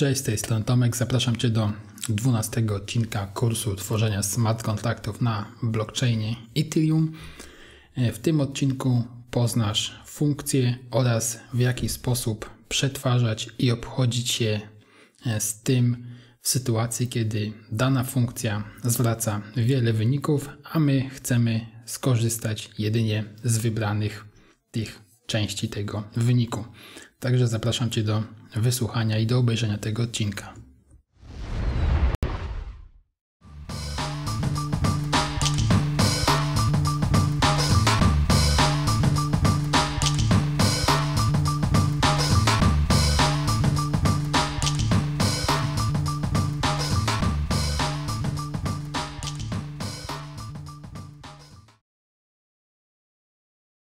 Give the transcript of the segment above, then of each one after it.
Cześć, z tej strony Tomek. Zapraszam Cię do 12 odcinka kursu tworzenia smart kontraktów na blockchainie Ethereum. W tym odcinku poznasz funkcje oraz w jaki sposób przetwarzać i obchodzić się z tym w sytuacji, kiedy dana funkcja zwraca wiele wyników, a my chcemy skorzystać jedynie z wybranych tych części tego wyniku. Także zapraszam Cię do wysłuchania i do obejrzenia tego odcinka.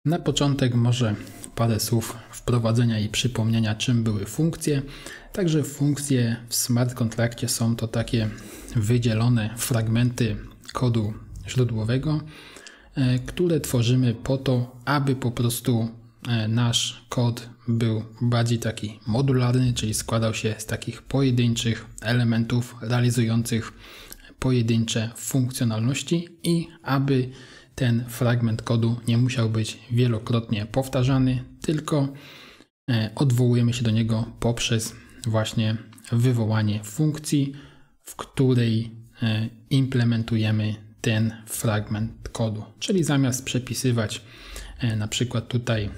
Na początek może parę słów wprowadzenia i przypomnienia, czym były funkcje. Także funkcje w smart kontrakcie są to takie wydzielone fragmenty kodu źródłowego, e, które tworzymy po to, aby po prostu e, nasz kod był bardziej taki modularny, czyli składał się z takich pojedynczych elementów realizujących pojedyncze funkcjonalności i aby ten fragment kodu nie musiał być wielokrotnie powtarzany, tylko e, odwołujemy się do niego poprzez właśnie wywołanie funkcji, w której e, implementujemy ten fragment kodu. Czyli zamiast przepisywać e, na przykład tutaj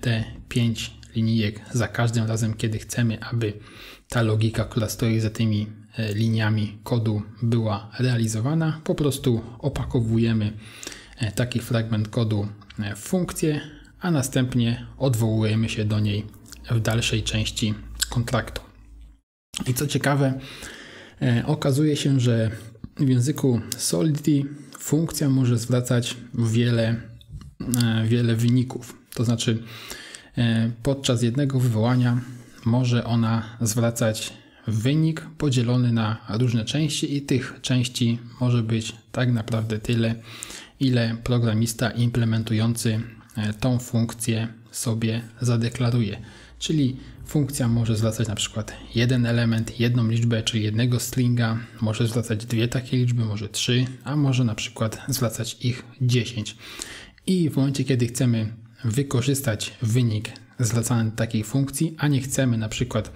te 5 linijek za każdym razem, kiedy chcemy, aby ta logika, która stoi za tymi liniami kodu była realizowana, po prostu opakowujemy taki fragment kodu e, w funkcję, a następnie odwołujemy się do niej w dalszej części kontraktu. I co ciekawe, e, okazuje się, że w języku Solidity funkcja może zwracać wiele, wiele wyników. To znaczy, podczas jednego wywołania może ona zwracać wynik podzielony na różne części, i tych części może być tak naprawdę tyle, ile programista implementujący e, tą funkcję sobie zadeklaruje. Czyli funkcja może zwracać na przykład jeden element, jedną liczbę, czyli jednego stringa, może zwracać dwie takie liczby, może trzy, a może na przykład zwracać ich 10. I w momencie, kiedy chcemy wykorzystać wynik zwracany do takiej funkcji, a nie chcemy na przykład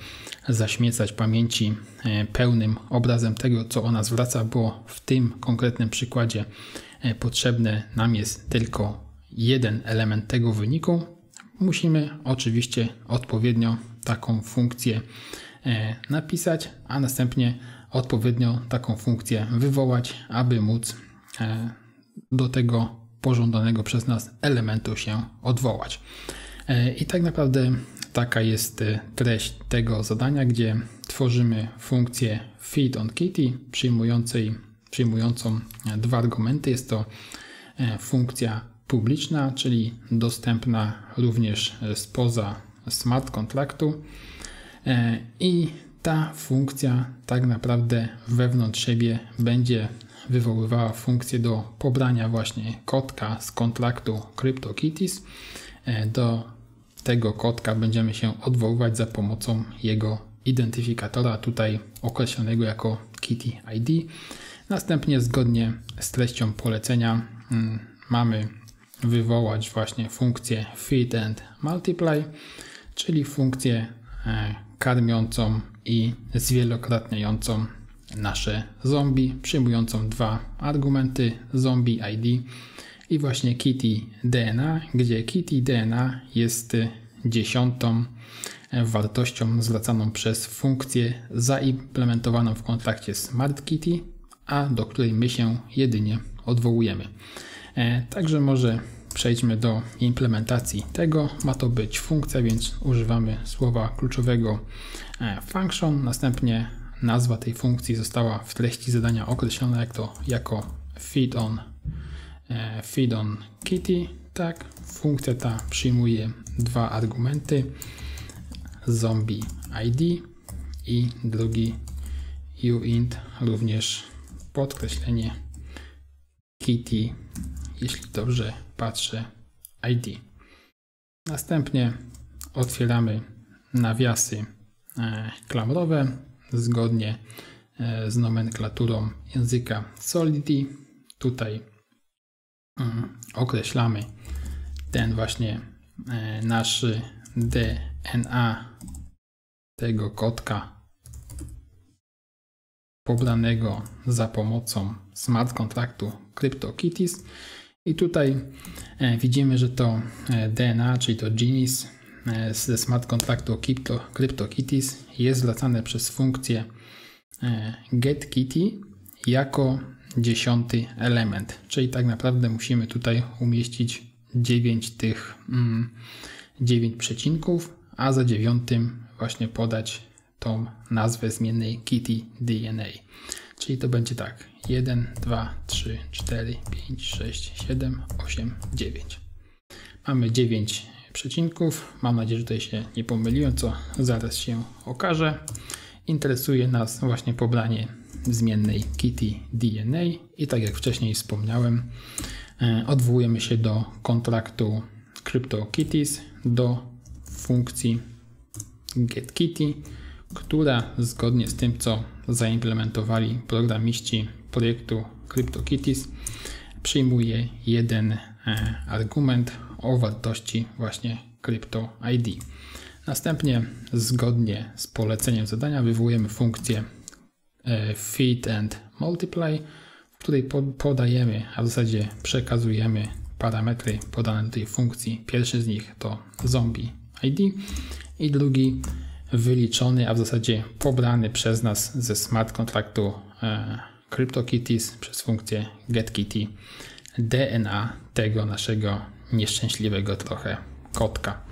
zaśmiecać pamięci e, pełnym obrazem tego, co ona zwraca, bo w tym konkretnym przykładzie potrzebny nam jest tylko jeden element tego wyniku, musimy oczywiście odpowiednio taką funkcję e, napisać, a następnie odpowiednio taką funkcję wywołać, aby móc e, do tego pożądanego przez nas elementu się odwołać. I tak naprawdę taka jest treść tego zadania, gdzie tworzymy funkcję feed on kitty przyjmującej przyjmującą e, dwa argumenty. Jest to e, funkcja publiczna, czyli dostępna również e, spoza smart kontraktu i ta funkcja tak naprawdę wewnątrz siebie będzie wywoływała funkcję do pobrania właśnie kotka z kontraktu CryptoKitties. Do tego kotka będziemy się odwoływać za pomocą jego identyfikatora, tutaj określonego jako Kitty ID. Następnie zgodnie z treścią polecenia mm, mamy wywołać właśnie funkcję feed and multiply, czyli funkcję e, karmiącą i zwielokrotniającą nasze zombie, przyjmującą dwa argumenty zombie ID i właśnie kitty DNA, gdzie kitty DNA jest dziesiątą wartością zwracaną przez funkcję zaimplementowaną w kontrakcie SmartKitty, a do której my się jedynie odwołujemy. E, także może przejdźmy do implementacji tego. Ma to być funkcja, więc używamy słowa kluczowego e, function. Następnie nazwa tej funkcji została w treści zadania określona jak to, jako feed on, e, feed on kitty. Tak, funkcja ta przyjmuje dwa argumenty zombie ID i drugi uint również podkreślenie kitty, jeśli dobrze patrzę, ID. Następnie otwieramy nawiasy e, klamrowe, zgodnie e, z nomenklaturą języka Solidity. Tutaj mm, określamy ten właśnie e, nasz DNA tego kotka pobranego za pomocą smart kontraktu CryptoKitties. I tutaj e, widzimy, że to e, DNA, czyli to Genius e, ze smart kontraktu CryptoKitties jest zwracane przez funkcję getKitty jako dziesiąty element. Czyli tak naprawdę musimy tutaj umieścić 9 tych 9 mm, przecinków, a za dziewiątym właśnie podać tą nazwę zmiennej Kitty DNA. Czyli to będzie tak 1, 2, 3, 4, 5, 6, 7, 8, 9. Mamy 9 przecinków. Mam nadzieję, że tutaj się nie pomyliłem, co zaraz się okaże. Interesuje nas właśnie pobranie zmiennej Kitty DNA i tak jak wcześniej wspomniałem, e, odwołujemy się do kontraktu CryptoKitties do funkcji getKitty która zgodnie z tym, co zaimplementowali programiści projektu CryptoKitties, przyjmuje jeden e, argument o wartości właśnie CryptoID. Następnie, zgodnie z poleceniem zadania, wywołujemy funkcję e, feed and multiply, w której podajemy, a w zasadzie przekazujemy parametry podane do tej funkcji. Pierwszy z nich to zombie ID i drugi wyliczony, a w zasadzie pobrany przez nas ze smart kontraktu e, CryptoKitties przez funkcję getKitty DNA tego naszego nieszczęśliwego trochę kotka.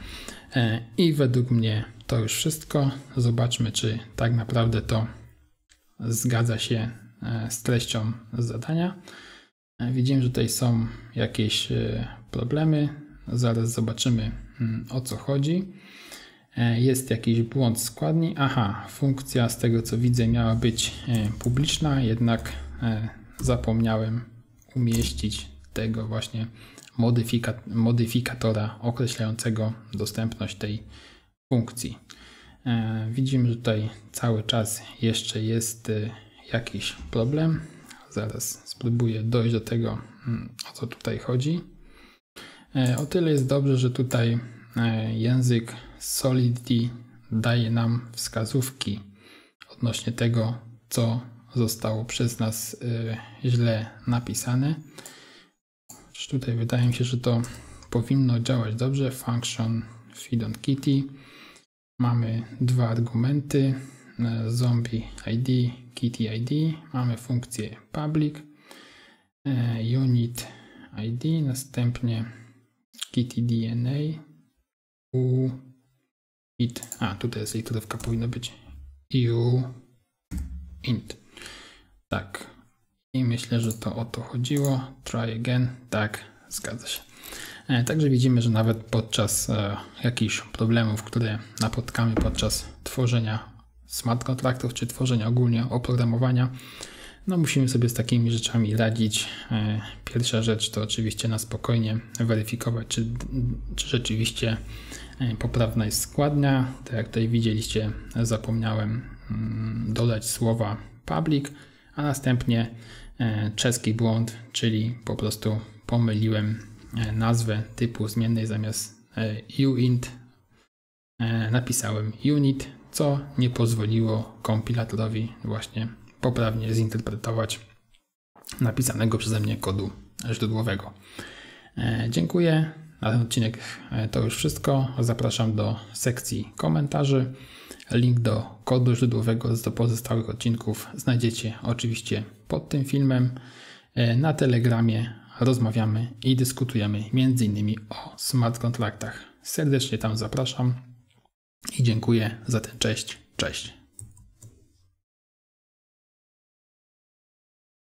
E, I według mnie to już wszystko. Zobaczmy, czy tak naprawdę to zgadza się e, z treścią zadania. Widzimy, że tutaj są jakieś problemy. Zaraz zobaczymy mm, o co chodzi. E, jest jakiś błąd składni. Aha, funkcja z tego co widzę miała być e, publiczna, jednak e, zapomniałem umieścić tego właśnie modyfikatora określającego dostępność tej funkcji. Widzimy, że tutaj cały czas jeszcze jest jakiś problem. Zaraz spróbuję dojść do tego, mm, o co tutaj chodzi. O tyle jest dobrze, że tutaj język Solidity daje nam wskazówki odnośnie tego, co zostało przez nas y, źle napisane. Tutaj wydaje mi się, że to powinno działać dobrze. Function feed kitty. Mamy dwa argumenty. Y, zombie ID, kitty ID. Mamy funkcję public, unit ID, następnie kitty DNA, u int. A, tutaj jest literówka, powinna być u int. Tak. I myślę, że to o to chodziło. Try again. Tak, zgadza się. E, także widzimy, że nawet podczas e, jakichś problemów, które napotkamy podczas tworzenia smart kontraktów, czy tworzenia ogólnie oprogramowania, no musimy sobie z takimi rzeczami radzić. E, pierwsza rzecz to oczywiście na spokojnie weryfikować, czy, czy rzeczywiście E, poprawna jest składnia. Tak jak tutaj widzieliście, zapomniałem mm, dodać słowa public, a następnie e, czeski błąd, czyli po prostu pomyliłem e, nazwę typu zmiennej zamiast uint napisałem unit, co nie pozwoliło kompilatorowi właśnie poprawnie zinterpretować napisanego przeze mnie kodu źródłowego. Dziękuję. Na ten odcinek e, to już wszystko. Zapraszam do sekcji komentarzy. Link do kodu źródłowego do pozostałych odcinków znajdziecie oczywiście pod tym filmem. E, na Telegramie rozmawiamy i dyskutujemy m.in. o smart kontraktach. Serdecznie tam zapraszam i dziękuję za ten cześć. Cześć.